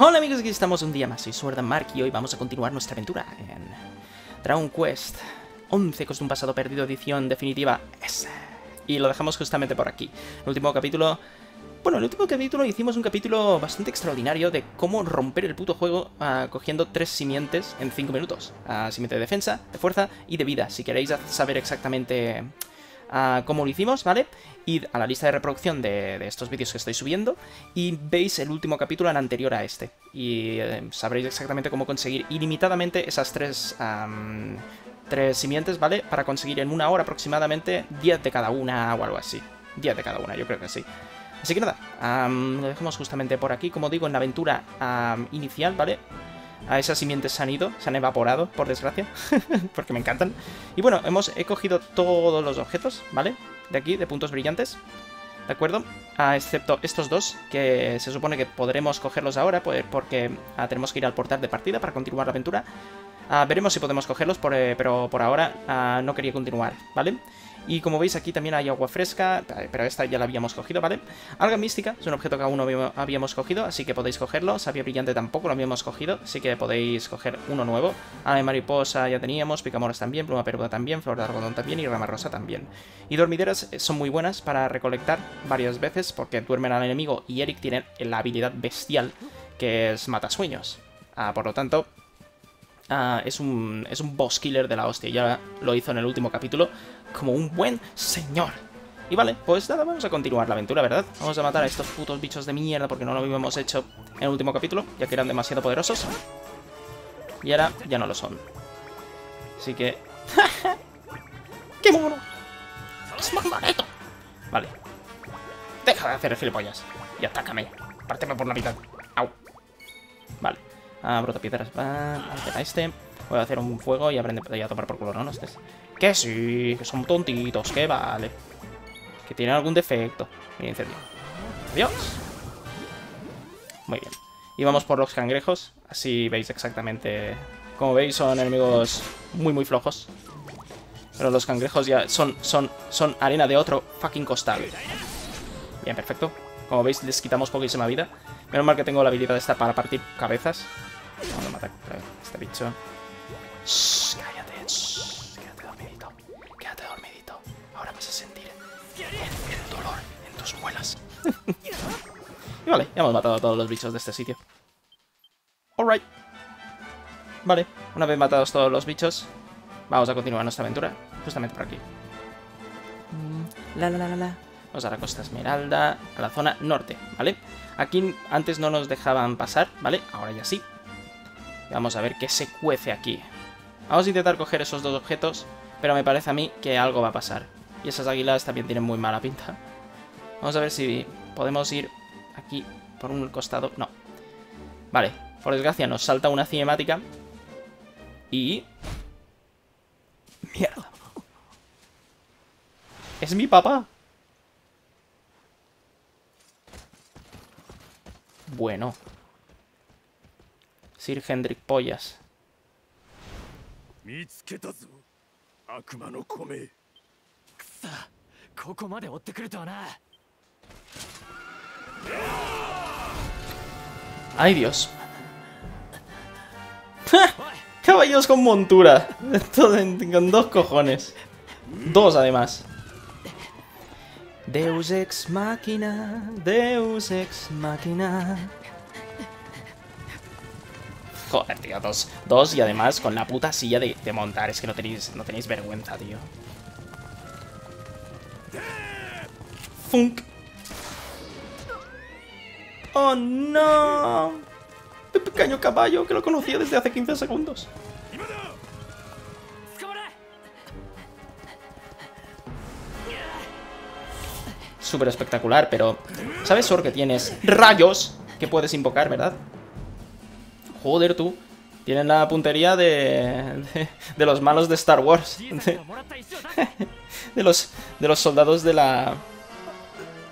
Hola amigos, aquí estamos un día más, soy Sword Mark y hoy vamos a continuar nuestra aventura en Dragon Quest 11 con un pasado perdido edición definitiva ese. Y lo dejamos justamente por aquí. El último capítulo... Bueno, en el último capítulo hicimos un capítulo bastante extraordinario de cómo romper el puto juego uh, cogiendo tres simientes en 5 minutos. Uh, simiente de defensa, de fuerza y de vida. Si queréis saber exactamente uh, cómo lo hicimos, ¿vale? Id a la lista de reproducción de, estos vídeos que estoy subiendo y veis el último capítulo en anterior a este. Y eh, sabréis exactamente cómo conseguir ilimitadamente esas tres, tres simientes, ¿vale? Para conseguir en una hora aproximadamente 10 de cada una o algo así. 10 de cada una, yo creo que sí. Así que nada, lo dejamos justamente por aquí, como digo, en la aventura inicial, ¿vale? A esas simientes se han ido, se han evaporado, por desgracia, porque me encantan. Y bueno, hemos, he cogido todos los objetos, ¿vale? De aquí, de puntos brillantes, ¿de acuerdo? Ah, excepto estos dos, que se supone que podremos cogerlos ahora, pues porque ah, tenemos que ir al portal de partida para continuar la aventura. Ah, veremos si podemos cogerlos, eh, pero por ahora no quería continuar, ¿vale? Y como veis aquí también hay agua fresca, pero esta ya la habíamos cogido, ¿vale? Alga mística, es un objeto que aún no habíamos cogido, así que podéis cogerlo. Sabia brillante tampoco lo habíamos cogido, así que podéis coger uno nuevo. Ave mariposa ya teníamos, picamoras también, pluma peluda también, flor de algodón también y rama rosa también. Y dormideras son muy buenas para recolectar varias veces porque duermen al enemigo y Eric tiene la habilidad bestial que es matasueños. Ah, por lo tanto, Uh, es, un, es un boss killer de la hostia. Ya lo hizo en el último capítulo como un buen señor. Y vale, pues nada, vamos a continuar la aventura, ¿verdad? Vamos a matar a estos putos bichos de mierda porque no lo habíamos hecho en el último capítulo, ya que eran demasiado poderosos. Y ahora ya no lo son. Así que... ¡Qué mono! ¡Es magneto! Vale. Deja de hacer gilipollas. Y atácame. Párteme por la mitad. Au. Vale. Ah, brota piedras. Va, a este. Voy a hacer un fuego y aprende a tomar por culo, ¿no? no estés. Que sí, que son tontitos, que vale. Que tienen algún defecto. Mira, incendio. Adiós. Muy bien. Y vamos por los cangrejos. Así veis exactamente... Como veis, son enemigos muy, muy flojos. Pero los cangrejos ya son, son, son arena de otro fucking costal. Bien, perfecto. Como veis, les quitamos poquísima vida. Menos mal que tengo la habilidad esta para partir cabezas. Vamos a matar este bicho. Shh, y vale, ya hemos matado a todos los bichos de este sitio. Alright. Vale, una vez matados todos los bichos, vamos a continuar nuestra aventura justamente por aquí. La la la la la. Vamos a la costa Esmeralda, a la zona norte, ¿vale? Aquí antes no nos dejaban pasar, ¿vale? Ahora ya sí. Vamos a ver qué se cuece aquí. Vamos a intentar coger esos dos objetos, pero me parece a mí que algo va a pasar. Y esas águilas también tienen muy mala pinta. Vamos a ver si podemos ir aquí por un costado. No. Vale, por desgracia nos salta una cinemática. Y... Mierda. Es mi papá. Bueno. Sir Hendrik Pollas. ¡Ay, Dios! Caballos con montura. con dos cojones. Dos, además. Deus ex machina, Deus ex machina. Joder, tío, dos, dos y además con la puta silla de, de, montar. Es que no tenéis, no tenéis vergüenza, tío. Funk. ¡Oh, no! El pequeño caballo que lo conocía desde hace 15 segundos. Súper espectacular, pero... ¿Sabes, Sor, que tienes rayos que puedes invocar, verdad? Joder, tú. Tienen la puntería de, de, los malos de Star Wars. De, los, de los soldados de la...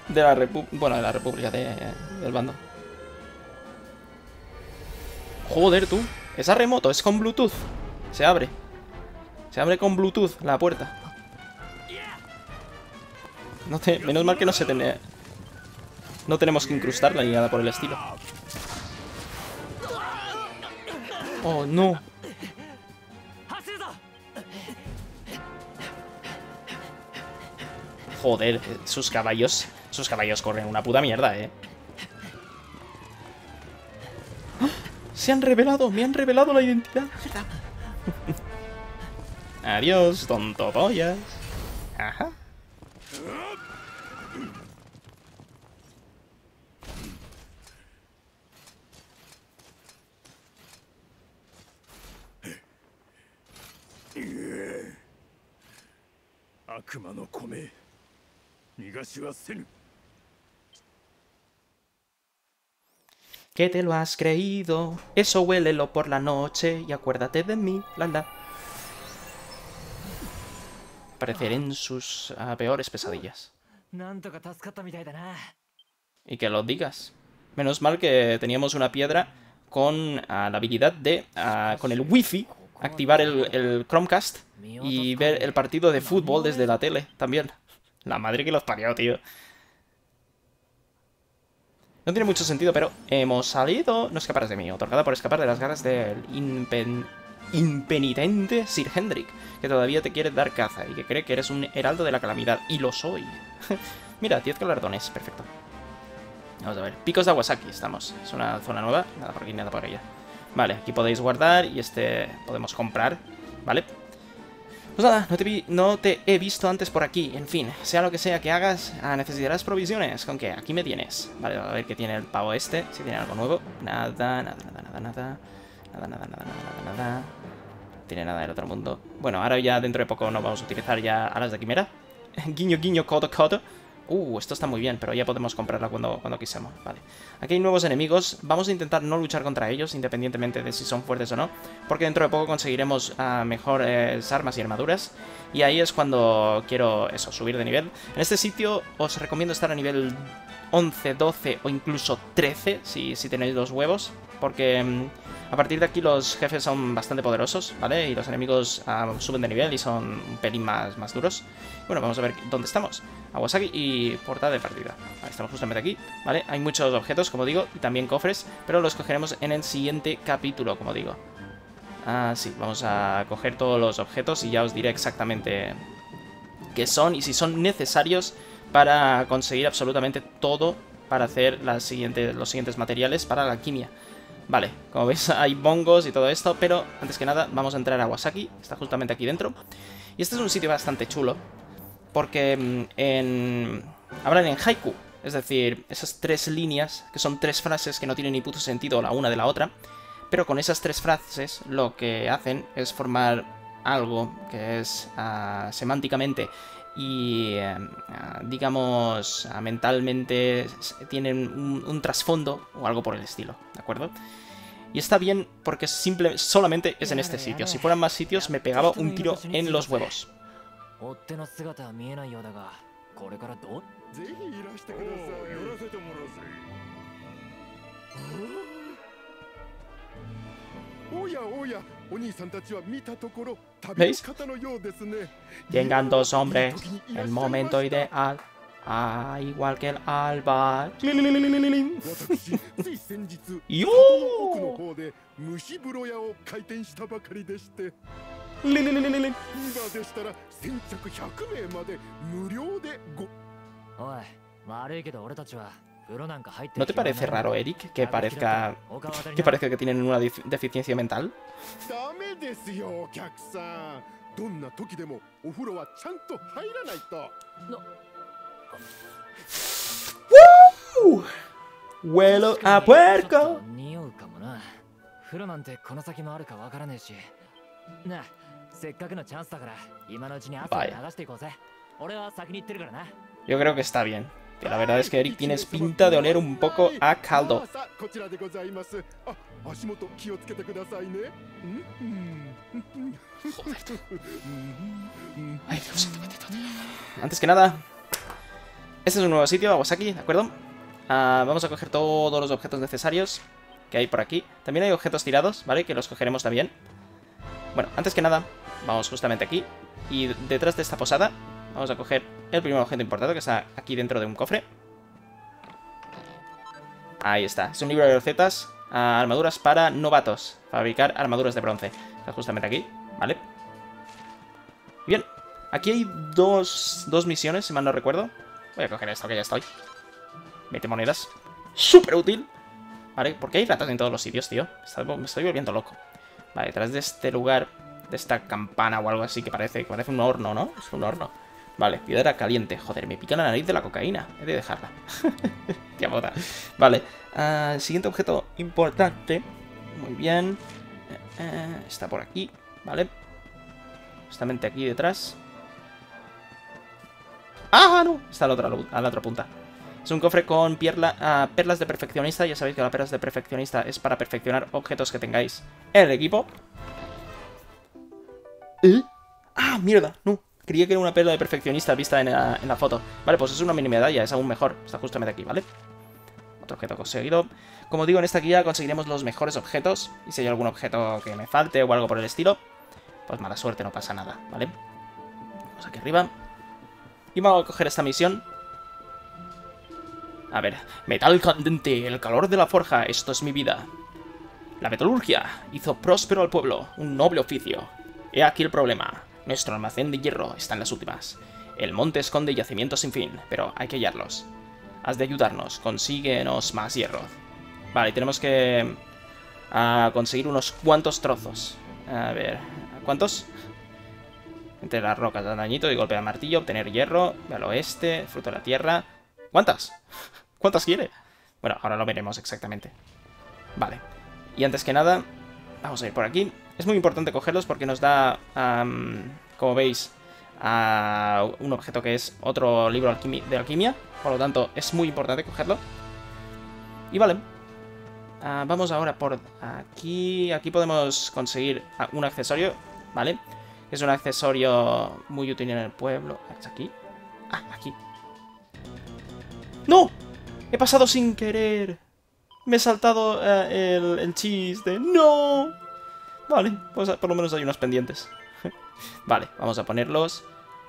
De la República... Bueno, de la República, de, del bando. Joder, tú. Esa remoto es con Bluetooth. Se abre. Se abre con Bluetooth la puerta. No menos mal que no se tiene... No tenemos que incrustarla ni nada por el estilo. Oh, no. Joder, eh, sus caballos... Sus caballos corren una puta mierda, ¿eh? ¡Se han revelado! ¡Me han revelado la identidad! Adiós, tonto pollas. Ajá. Que te lo has creído, eso huélelo por la noche y acuérdate de mí, la Aparecer en sus ah, peores pesadillas. Y que lo digas. Menos mal que teníamos una piedra con ah, la habilidad de, ah, con el wifi, activar el, el Chromecast y ver el partido de fútbol desde la tele también. La madre que los parió, tío. No tiene mucho sentido, pero hemos salido. No escaparás de mí, otorgada por escapar de las garras del impenitente Sir Hendrik, que todavía te quiere dar caza y que cree que eres un heraldo de la calamidad. Y lo soy. Mira, 10 galardones, perfecto. Vamos a ver. Picos de Awasaki, estamos. Es una zona nueva. Nada por aquí, nada por allá. Vale, aquí podéis guardar y este podemos comprar. ¿Vale? Pues nada, no te, no he visto antes por aquí. En fin, sea lo que sea que hagas, ah, necesitarás provisiones. ¿Con qué? Aquí me tienes. Vale, a ver qué tiene el pavo este. Si tiene algo nuevo. Nada, nada, nada, nada, nada. Nada, nada, nada, nada, nada. Tiene nada del otro mundo. Bueno, ahora ya dentro de poco no vamos a utilizar ya alas de quimera. guiño, guiño, codo, codo. Uh, esto está muy bien, pero ya podemos comprarla cuando, cuando. Vale. Aquí hay nuevos enemigos. Vamos a intentar no luchar contra ellos, independientemente de si son fuertes o no. Porque dentro de poco conseguiremos uh, mejores armas y armaduras. Y ahí es cuando quiero, eso, subir de nivel. En este sitio os recomiendo estar a nivel 11, 12 o incluso 13, si, si tenéis los huevos. Porque... Um, a partir de aquí los jefes son bastante poderosos, ¿vale? Y los enemigos ah, suben de nivel y son un pelín más, más duros. Bueno, vamos a ver dónde estamos. Awasaki y portada de partida. estamos justamente aquí, ¿vale? Hay muchos objetos, como digo, y también cofres, pero los cogeremos en el siguiente capítulo, como digo. Ah, sí, vamos a coger todos los objetos y ya os diré exactamente qué son y si son necesarios para conseguir absolutamente todo para hacer los siguientes materiales para la alquimia. Vale, como veis hay bongos y todo esto, pero antes que nada vamos a entrar a Wasaki, está justamente aquí dentro. Y este es un sitio bastante chulo, porque mm, en... hablan en haiku, es decir, esas tres líneas, que son tres frases que no tienen ni puto sentido la una de la otra, pero con esas tres frases lo que hacen es formar algo que es uh, semánticamente y, uh, digamos, uh, mentalmente tienen un, un, trasfondo o algo por el estilo, ¿de acuerdo? Y está bien porque simple, solamente es en este sitio. Si fueran más sitios me pegaba un tiro en los huevos. おやおや、お兄さんたちは見たところ、旅の方のようですね。Llegan dos hombres, el momento ideal. Ah, igual que el alba. ¡Yo! 蒸し風呂屋を開店したばかりでして今でしたら先着100名まで無料でごおい悪いけど俺たちは ¿No te parece raro, Eric, que parezca que parezca que tienen una deficiencia mental? ¡Woo! ¡Huelo a puerco! Yo creo que está bien. Que la verdad es que Eric tienes pinta de oler un poco a caldo. Ay, Dios, Antes que nada, este es un nuevo sitio, Awasaki, ¿de acuerdo? Ah, vamos a coger todos los objetos necesarios que hay por aquí. También hay objetos tirados, ¿vale? Que los cogeremos también. Bueno, antes que nada, vamos justamente aquí. Y detrás de esta posada, vamos a coger el primer objeto importado que está aquí dentro de un cofre. Ahí está. Es un libro de recetas Ah, armaduras para novatos. Fabricar armaduras de bronce. Está justamente aquí, ¿vale? Bien. Aquí hay dos, dos misiones, si mal no recuerdo. Voy a coger esto, que ya estoy. 20 monedas. ¡Súper útil! Vale, ¿por qué hay ratas en todos los sitios, tío? Me estoy volviendo loco. Vale, detrás de este lugar, de esta campana o algo así que parece, que parece un horno, ¿no? Es un horno. Vale, piedra caliente. Joder, me pica la nariz de la cocaína. He de dejarla. Qué boda. Vale. Uh, siguiente objeto importante. Muy bien. Eh, eh, está por aquí. Vale. Justamente aquí detrás. ¡Ah, no! Está a la otra, a la otra punta. Es un cofre con uh, perlas de perfeccionista. Ya sabéis que las perlas de perfeccionista es para perfeccionar objetos que tengáis en el equipo. ¿Eh? ¡Ah, mierda! No, Creía que era una perla de perfeccionista vista en la, foto. Vale, pues es una mini medalla, es aún mejor. Está justamente aquí, ¿vale? Otro objeto conseguido. Como digo, en esta guía conseguiremos los mejores objetos. Y si hay algún objeto que me falte o algo por el estilo, pues mala suerte, no pasa nada, ¿vale? Vamos aquí arriba. Y vamos a coger esta misión. A ver, metal candente, el calor de la forja, esto es mi vida. La metalurgia hizo próspero al pueblo, un noble oficio. He aquí el problema. Nuestro almacén de hierro está en las últimas. El monte esconde yacimientos sin fin, pero hay que hallarlos. Has de ayudarnos, consíguenos más hierro. Vale, tenemos que conseguir unos cuantos trozos. A ver, ¿cuántos? Entre las rocas, da dañito y golpea martillo, obtener hierro, al oeste, fruto de la tierra. ¿Cuántas? ¿Cuántas quiere? Bueno, ahora lo veremos exactamente. Vale. Y antes que nada, vamos a ir por aquí. Es muy importante cogerlos porque nos da, como veis, un objeto que es otro libro de alquimia. Por lo tanto, es muy importante cogerlo. Y vale. Ah, vamos ahora por aquí. Aquí podemos conseguir un accesorio, ¿vale? Es un accesorio muy útil en el pueblo. ¿Es aquí? Ah, aquí. ¡No! He pasado sin querer. Me he saltado eh, el, el chiste. ¡No! Vale, pues por lo menos hay unos pendientes. vale, vamos a ponerlos.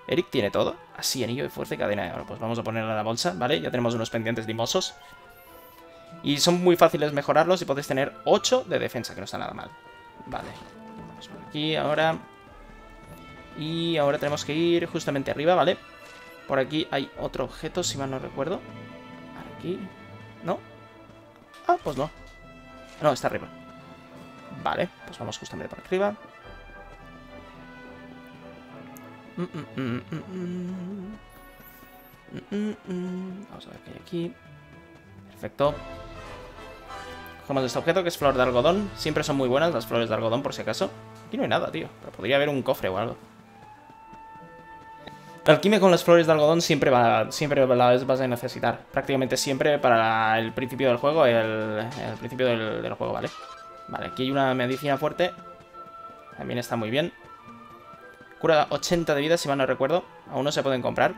Eric tiene todo. Así, anillo de fuerza y cadena de oro. Pues vamos a ponerlo en la bolsa, ¿vale? Ya tenemos unos pendientes limosos. Y son muy fáciles mejorarlos y podéis tener 8 de defensa, que no está nada mal. Vale. Vamos por aquí ahora. Y ahora tenemos que ir justamente arriba, ¿vale? Por aquí hay otro objeto, si mal no recuerdo. Aquí. ¿No? Ah, pues no. No, está arriba. Vale, pues vamos justamente por arriba. Vamos a ver qué hay aquí. Perfecto. Cogemos este objeto que es flor de algodón. Siempre son muy buenas las flores de algodón, por si acaso. Aquí no hay nada, tío. Pero podría haber un cofre o algo. La alquimia con las flores de algodón siempre, va, siempre las vas a necesitar. Prácticamente siempre para el principio del juego, el, principio del juego. Vale, aquí hay una medicina fuerte. También está muy bien. Cura 80 de vida, si mal no recuerdo. Aún no se pueden comprar.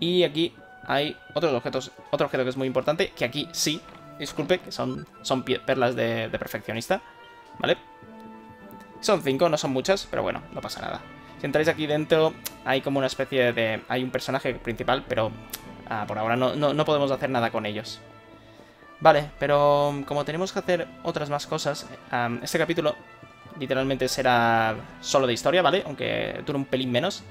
Y aquí hay otros objetos, otro objeto que es muy importante, que aquí sí, disculpe, que son, son perlas de, perfeccionista. ¿Vale? Son 5, no son muchas, pero bueno, no pasa nada. Si entráis aquí dentro, hay como una especie de... Hay un personaje principal, pero ah, por ahora no, no podemos hacer nada con ellos. Vale, pero um, como tenemos que hacer otras más cosas, um, este capítulo literalmente será solo de historia, ¿vale? Aunque dure un pelín menos.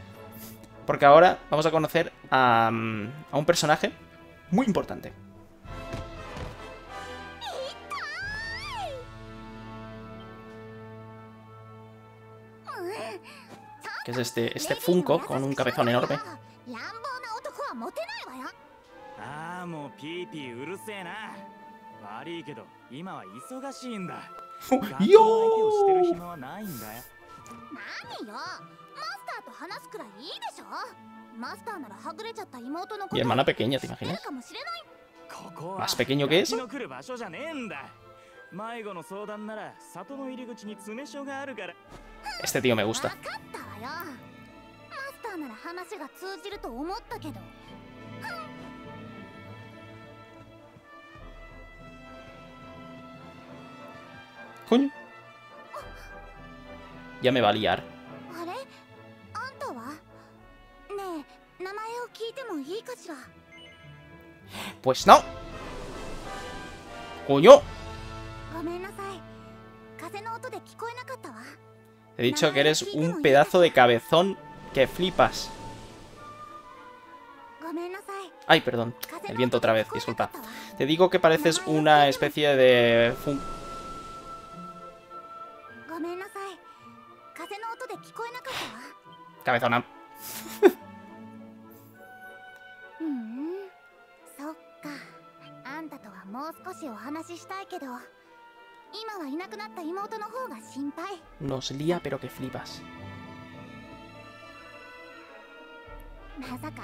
Porque ahora vamos a conocer a, um, a un personaje muy importante. Que es este, este Funko con un cabezón enorme. Ah, 悪いけど今は忙しいんだ。よー。何よ。マスターと話すくらいいいでしょ。マスターならはぐれちゃった妹のこと hermana pequeña, ¿te imaginas? ¿Más pequeño que eso? 迷子の相談なら里の入り口に詰め所があるから。Este tío me gusta マスターなら話が通じると思ったけど Coño. Ya me va a liar. Pues no. Coño. He dicho que eres un pedazo de cabezón que flipas. Ay, perdón. El viento otra vez, disculpa. Te digo que pareces una especie de... 食べたな。うんそっか。あんたとはもう少しお話ししたいけど今はいなくなった妹の方が心配。Nos lía pero que flipas. まさか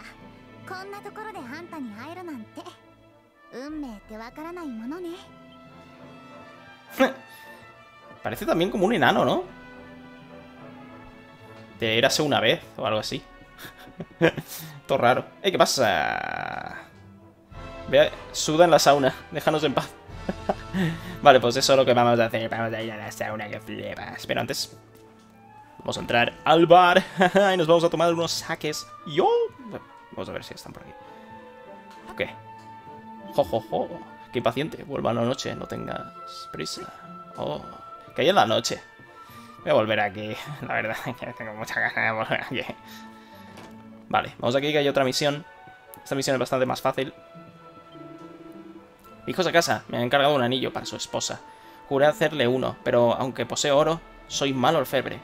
こんなところであんたに会えるなんて。運命ってわからないものね。Parece también como un enano, ¿no? De érase una vez o algo así. Todo raro. ¡Eh, qué pasa! Vea, suda en la sauna. Déjanos en paz. vale, pues eso es lo que vamos a hacer. Vamos a ir a la sauna que flipas. Pero antes... Vamos a entrar al bar y nos vamos a tomar unos saques. ¡Yo! Vamos a ver si están por aquí. ¿Qué? Jo, jo, jo. Qué impaciente. Vuelva a la noche. No tengas prisa. Oh. Que hay en la noche. Voy a volver aquí. La verdad que tengo mucha ganas de volver aquí. Vale, vamos aquí que hay otra misión. Esta misión es bastante más fácil. Hijos de casa, me han encargado un anillo para su esposa. Juré hacerle uno, pero aunque poseo oro, soy malo orfebre.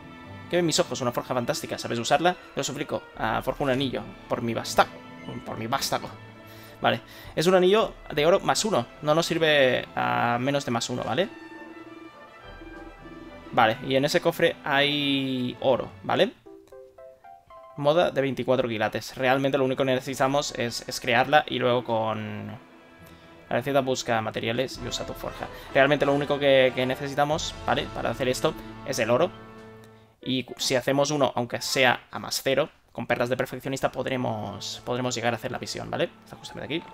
¿Qué ven mis ojos? Una forja fantástica. ¿Sabes usarla? Te lo suplico. Ah, forjo un anillo. Por mi vástago. Por mi vástago. Vale. Es un anillo de oro más uno. No nos sirve a menos de más uno, ¿vale? Vale. Y en ese cofre hay oro, ¿vale? Moda de 24 quilates. Realmente lo único que necesitamos es, crearla y luego con... La receta busca materiales y usa tu forja. Realmente lo único que, que necesitamos, ¿vale? Para hacer esto es el oro y si hacemos uno, aunque sea a más cero, con perlas de perfeccionista podremos, podremos llegar a hacer la visión, ¿vale? Está justamente aquí.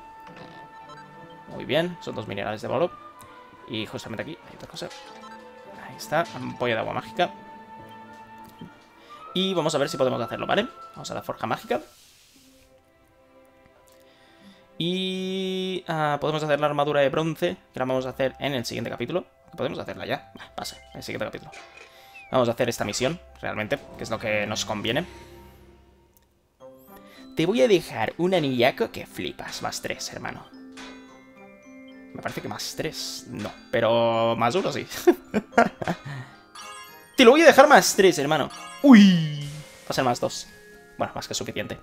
Muy bien, son dos minerales de bolo. Y justamente aquí hay otra cosa. Está, ampolla de agua mágica. Y vamos a ver si podemos hacerlo, ¿vale? Vamos a la forja mágica. Y ah, podemos hacer la armadura de bronce, que la vamos a hacer en el siguiente capítulo. Podemos hacerla ya. pasa, en el siguiente capítulo. Vamos a hacer esta misión, realmente, que es lo que nos conviene. Te voy a dejar un anillaco que flipas. Más tres, hermano. Me parece que más tres, no. Pero más uno sí. Te lo voy a dejar más tres, hermano. Uy. Va a ser más dos. Bueno, más que suficiente.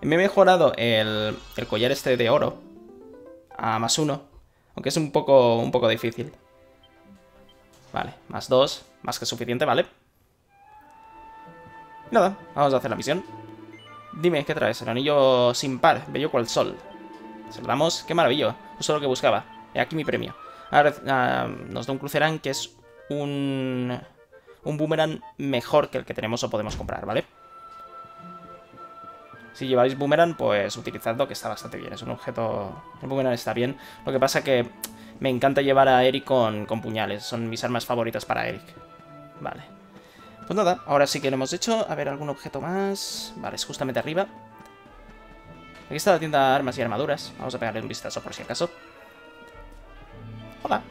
Me he mejorado el, el collar este de oro a más uno. Aunque es un poco, un poco difícil. Vale, más dos, más que suficiente, ¿vale? Nada, vamos a hacer la misión. Dime, ¿qué traes? El anillo sin par, bello cual sol. Se lo damos, qué maravilloso, justo lo que buscaba. Aquí mi premio. Ahora ah, nos da un crucerán que es un... Un boomerang mejor que el que tenemos o podemos comprar, ¿vale? Si lleváis boomerang, pues utilizadlo, que está bastante bien. Es un objeto... El boomerang está bien. Lo que pasa que me encanta llevar a Eric con, puñales. Son mis armas favoritas para Eric. Vale. Pues nada, ahora sí que lo hemos hecho. A ver, algún objeto más. Vale, es justamente arriba. Aquí está la tienda de armas y armaduras. Vamos a pegarle un vistazo por si acaso. Hola.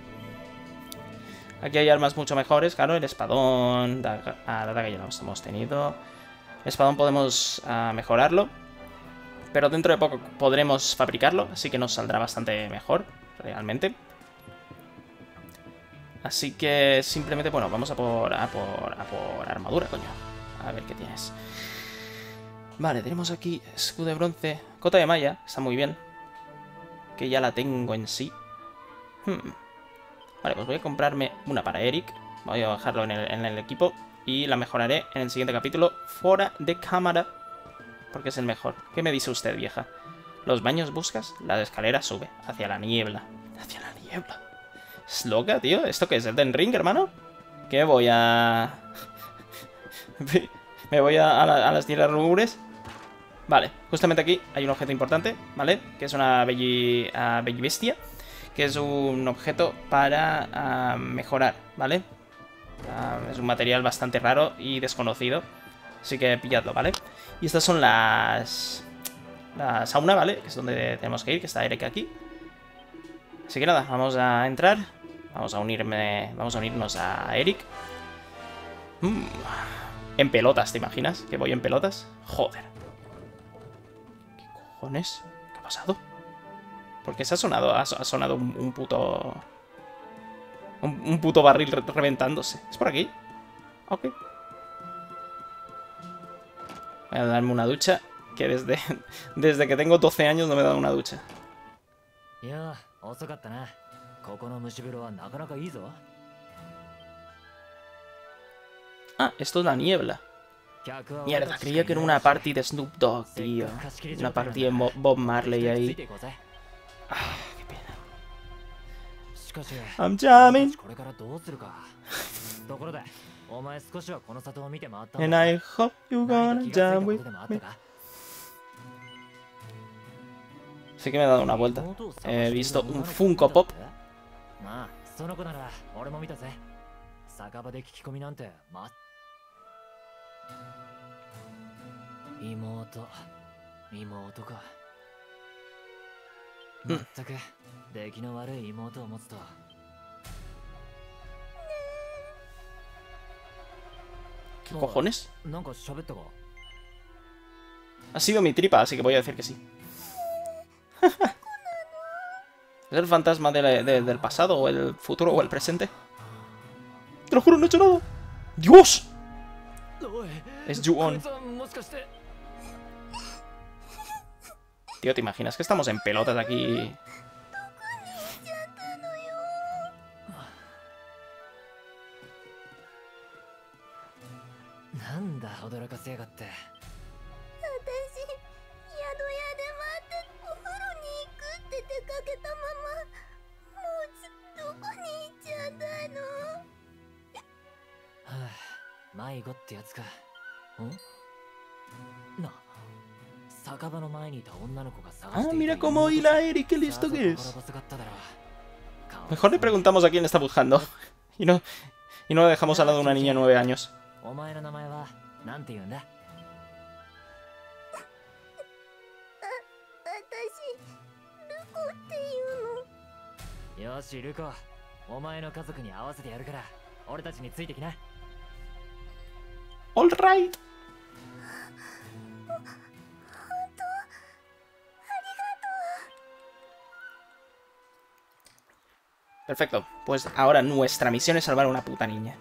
Aquí hay armas mucho mejores, claro. El espadón, ah, la daga ya lo hemos tenido. El espadón podemos ah, mejorarlo. Pero dentro de poco podremos fabricarlo, así que nos saldrá bastante mejor, realmente. Así que simplemente, bueno, vamos a por, a por, a por armadura, coño. A ver qué tienes. Vale, tenemos aquí escudo de bronce. Cota de malla, está muy bien. Que ya la tengo en sí. Hmm. Vale, pues voy a comprarme una para Eric. Voy a bajarlo en el, equipo. Y la mejoraré en el siguiente capítulo fuera de cámara. Porque es el mejor. ¿Qué me dice usted, vieja? ¿Los baños buscas? La escalera sube. Hacia la niebla. Hacia la niebla. Es loca, tío. ¿Esto qué es? ¿El Den Ring, hermano? ¿Qué voy a...? ¿Me voy a, las tierras rubres? Vale, justamente aquí hay un objeto importante, ¿vale? Que es una belli, uh, bestia Que es un objeto para ah, mejorar, ¿vale? Ah, es un material bastante raro y desconocido Así que pilladlo, ¿vale? Y estas son las... La sauna, ¿vale? Que es donde tenemos que ir, que está Eric aquí Así que nada, vamos a entrar. Vamos a unirme. Vamos a unirnos a Eric. Mm. En pelotas, ¿te imaginas? Que voy en pelotas. Joder. ¿Qué cojones? ¿Qué ha pasado? Porque se ha sonado, ha, sonado un, puto... Un, puto barril reventándose. ¿Es por aquí? Ok. Voy a darme una ducha. Que desde, desde que tengo 12 años no me he dado una ducha. Ah, esto es la niebla. Mierda, creía que era una party de Snoop Dogg, tío. Una party de Bob Marley ahí. Ah, qué pena. I'm jamming. And I hope you're gonna jam with me. Sí que me he dado una vuelta. He visto un Funko Pop. 酒場で聞き込みなんてま妹妹かまったく出来の悪い妹を持つと ¿Qué cojones? Ha sido mi tripa, así que voy a decir que sí. ¿Es el fantasma de de, del pasado, o el futuro, o el presente? Te lo juro, no he hecho nada. ¡Dios! Es Ju-On. Tío, ¿te imaginas que estamos en pelotas aquí? 後ってやつかんな酒場の前にいた女の子が探して Ah, mira cómo hila Eric, qué listo que es. Mejor le preguntamos a quién está buscando. Y no, y no dejamos al lado de una niña de 9 años. お前の名前は何て言うんだよしルコお前の家族に合わせてやるから俺たちについてきな All right. Perfecto, pues ahora nuestra misión es salvar a una puta niña.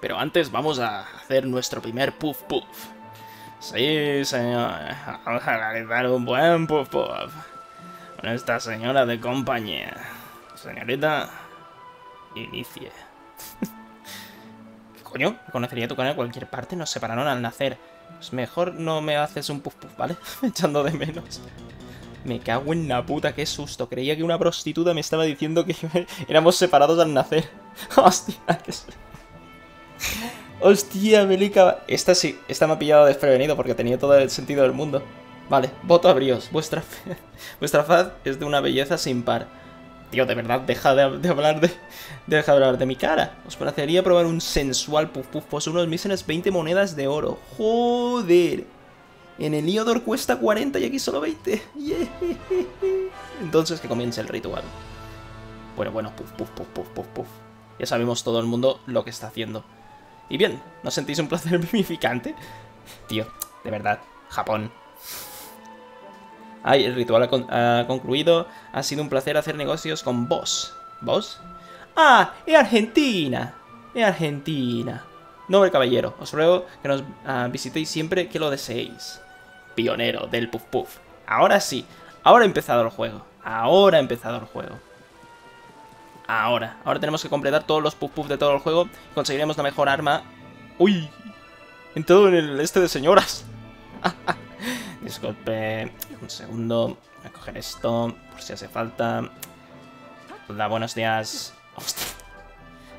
Pero antes vamos a hacer nuestro primer puff puff. Sí, señor. Vamos a realizar un buen puff puff. Con esta señora de compañía. Señorita, inicie. ¿Qué coño? Conocería tu canal en cualquier parte, nos separaron al nacer. Pues mejor no me haces un puff puff, ¿vale? Echando de menos. Me cago en la puta, qué susto. Creía que una prostituta me estaba diciendo que éramos separados al nacer. Hostia, qué Hostia, Melica. Esta sí, esta me ha pillado desprevenido porque tenía todo el sentido del mundo. Vale, voto a bríos. Vuestra, vuestra faz es de una belleza sin par. Tío, de verdad, deja de, hablar de, deja de hablar de mi cara. Os parecería probar un sensual puff puff. Pues unos misiones 20 monedas de oro. Joder. En el Iodor cuesta 40 y aquí solo 20. Entonces que comience el ritual. Bueno, bueno, puf, puf, puf, puf, puf, puf. Ya sabemos todo el mundo lo que está haciendo. Y bien, ¿no sentís un placer vivificante? Tío, de verdad, Japón. Ay, el ritual ha, concluido. Ha sido un placer hacer negocios con vos. ¿Vos? ¡Ah! ¡Es Argentina! ¡Es Argentina! Noble caballero, os ruego que nos ah, visitéis siempre que lo deseéis. Pionero del Puff Puff. Ahora sí, ahora ha empezado el juego. Ahora ha empezado el juego. Ahora. Ahora tenemos que completar todos los Puff Puff de todo el juego y conseguiremos la mejor arma. ¡Uy! En todo el este de señoras. Disculpe. Un segundo. Voy a coger esto por si hace falta. Hola, buenos días. Hostia.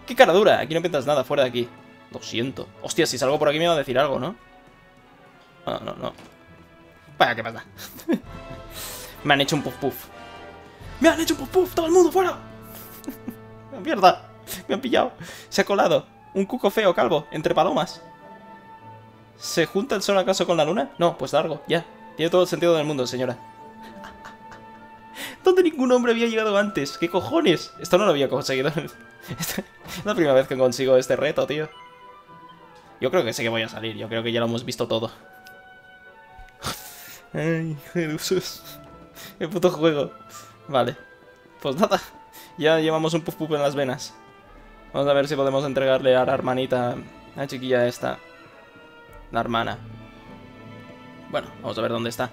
¡Qué cara dura! Aquí no pintas nada, fuera de aquí. Lo siento. Hostia, si salgo por aquí me va a decir algo, ¿no? No, no, no. Vaya, ¿qué pasa? me han hecho un puff puff. ¡Me han hecho un puff puff! ¡Todo el mundo fuera! ¡Mierda! Me han pillado. Se ha colado. Un cuco feo, calvo, entre palomas. ¿Se junta el sol acaso con la luna? No, pues largo, ya. Tiene todo el sentido del mundo, señora. ¿Dónde ningún hombre había llegado antes? ¿Qué cojones? Esto no lo había conseguido. es la primera vez que consigo este reto, tío. Yo creo que sé que voy a salir. Yo creo que ya lo hemos visto todo. Ay, Jesús. Qué puto juego. Vale. Pues nada. Ya llevamos un puff puff en las venas. Vamos a ver si podemos entregarle a la hermanita, a la chiquilla esta. La hermana. Bueno, vamos a ver dónde está.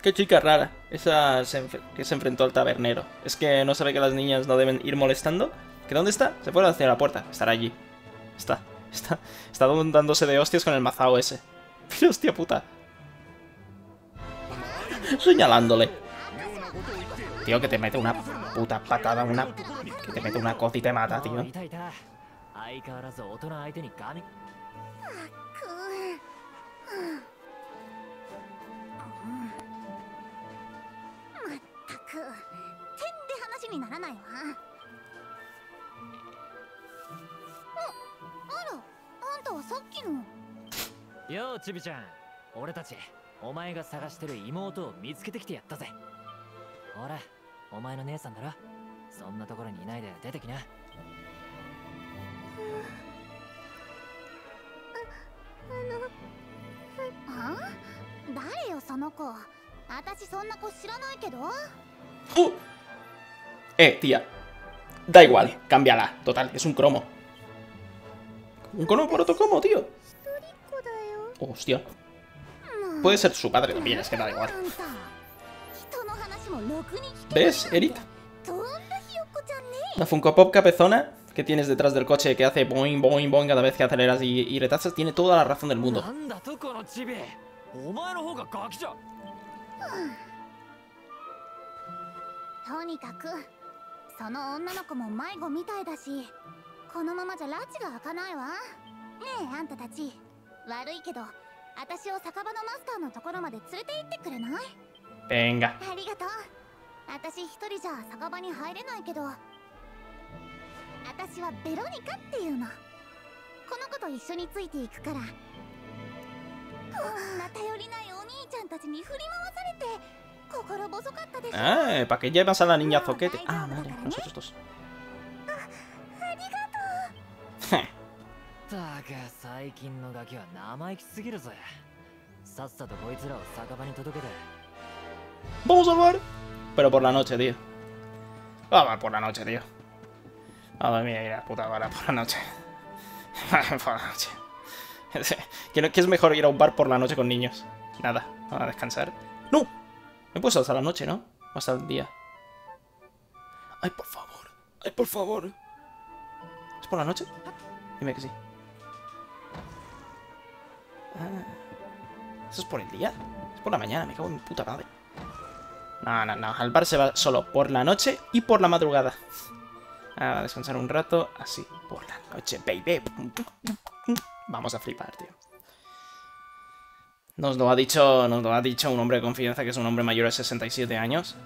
Qué chica rara. Esa que se enfrentó al tabernero. ¿Es que no sabe que las niñas no deben ir molestando? ¿Que dónde está? Se puede hacia la puerta. Estará allí. Está. Está. Está dándose de hostias con el mazao ese. Hostia puta. Señalándole. Tío, que te mete una puta patada, una... Que te mete una cosa y te mata, tío. Yo, Chibi-chan. 俺たちお前が探してる妹を見つけてきてやったぜ。ほらお前の姉さんだろ。そんなところにいないで出てきな。あ誰よその子。私そんな子知らないけど。¡Uh! Eh, tía. Da igual, cámbiala. Total, es un cromo. Un cromo por otro cromo, tío. Hostia. Puede ser su padre también, es que da igual. ¿Ves, Eric? La Funko Pop capezona que tienes detrás del coche que hace boing, boing, boing cada vez que aceleras y, y retrasas tiene toda la razón del mundo. その女の子も迷子みたいだしこのままじゃ拉致が開かないわ。ねえあんたたち。悪いけど私を酒場のマスターのところまで連れて行ってくれない？Venga ありがとう。私一人じゃ酒場に入れないけど私はベロニカっていうの。この子と一緒についていくから。こんな頼りないお兄ちゃんたちに振り回されて Ah, ¿para qué llevas a la niña zoquete? Ah, madre, nosotros dos. Vamos al bar. Pero por la noche, tío. Ah, Vamos por la noche, tío. A dormir ahí la puta vara por la noche. por la noche. ¿Qué es mejor ir a un bar por la noche con niños? Nada, a descansar. ¡No! Me he puesto hasta la noche, ¿no? Hasta el día. ¡Ay, por favor! ¡Ay, por favor! ¿Es por la noche? Dime que sí. Ah. ¿Eso es por el día? Es por la mañana, me cago en mi puta madre. No, no, no. Al bar se va solo por la noche y por la madrugada. A descansar un rato, así, por la noche, baby. Vamos a flipar, tío. Nos lo ha dicho, nos lo ha dicho un hombre de confianza que es un hombre mayor de 67 años.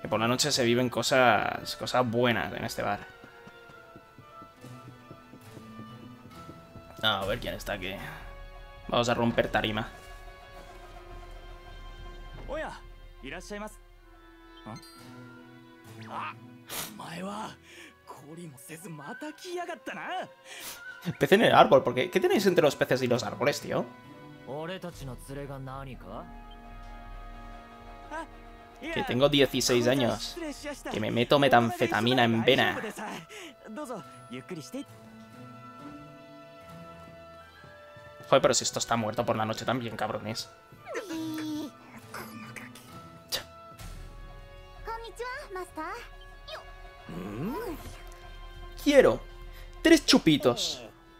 Que por la noche se viven cosas, cosas buenas en este bar. A ver quién está aquí. Vamos a romper tarima. Pez en el árbol, porque ¿qué tenéis entre los peces y los árboles, tío? 俺たちの連れが何かあいや Que tengo 16 años. 失礼しやした Que me meto metanfetamina en 大丈 vena. 夫ですどうぞゆっくりして Joder, pero si esto está muerto por la noche también, cabrones. こんにちはマスター Quiero tres chupitos,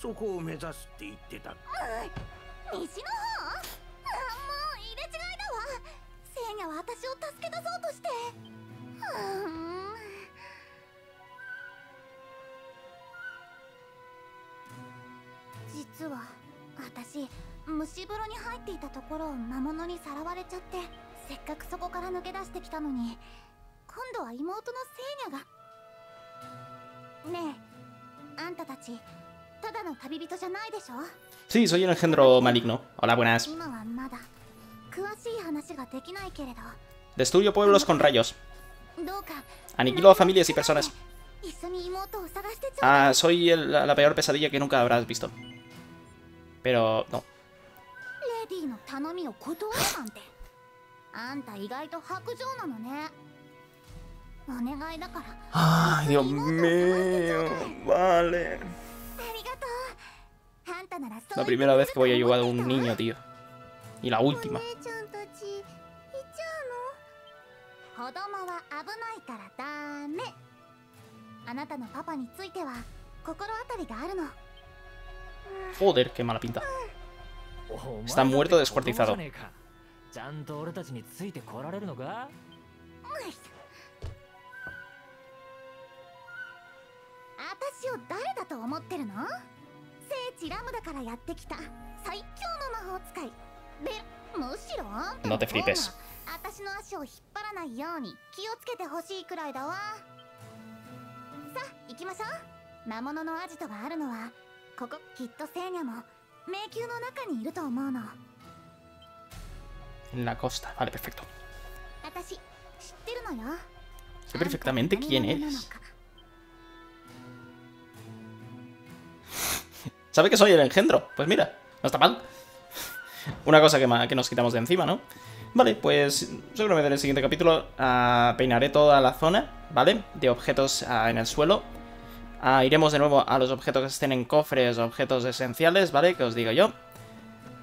そこを目指すって言ってた西の方？あもう入れ違いだわ。セーニャは私を助け出そうとして。実は私蒸し風呂に入っていたところを魔物にさらわれちゃってせっかくそこから抜け出してきたのに今度は妹のセーニャが。ねえあんたたち Sí, soy el engendro maligno. Hola, buenas. Destruyo pueblos con rayos. Aniquilo a familias y personas. Ah, soy la, la peor pesadilla que nunca habrás visto. Pero no. Ay, Dios mío. Vale. La primera vez que voy a ayudar a un niño, tío. Y la última. Joder, qué mala pinta. Está muerto descuartizado. 聖地ラムだからやってきた最強の魔法使いでむしろあんたの方が.私の足を引っ張らないように気をつけてほしいくらいだわさあ行きましょう魔物のアジトがあるのはここきっとセーニャも迷宮の中にいると思うの En la costa. Vale, perfecto. 私知ってるのよ Sé perfectamente quién eres？¿Sabe que soy el engendro? Pues mira, no está mal. Una cosa que, que nos quitamos de encima, ¿no? Vale, pues seguramente en el siguiente capítulo ah, peinaré toda la zona, ¿vale? De objetos ah, en el suelo. Ah, iremos de nuevo a los objetos que estén en cofres, objetos esenciales, ¿vale? Que os digo yo.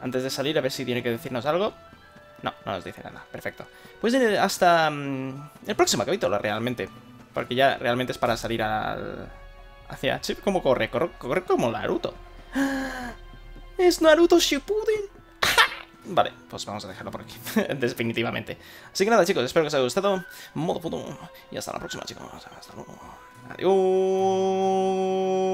Antes de salir, a ver si tiene que decirnos algo. No, no nos dice nada. Perfecto. Pues eh, hasta mm, el próximo capítulo, realmente. Porque ya realmente es para salir al... Hacia... Sí, ¿Cómo corre? Corre, corre como Naruto. Es Naruto Shippuden. Vale, pues vamos a dejarlo por aquí. Definitivamente. Así que nada, chicos, espero que os haya gustado. Modo puto. Y hasta la próxima, chicos. Hasta luego. Adiós.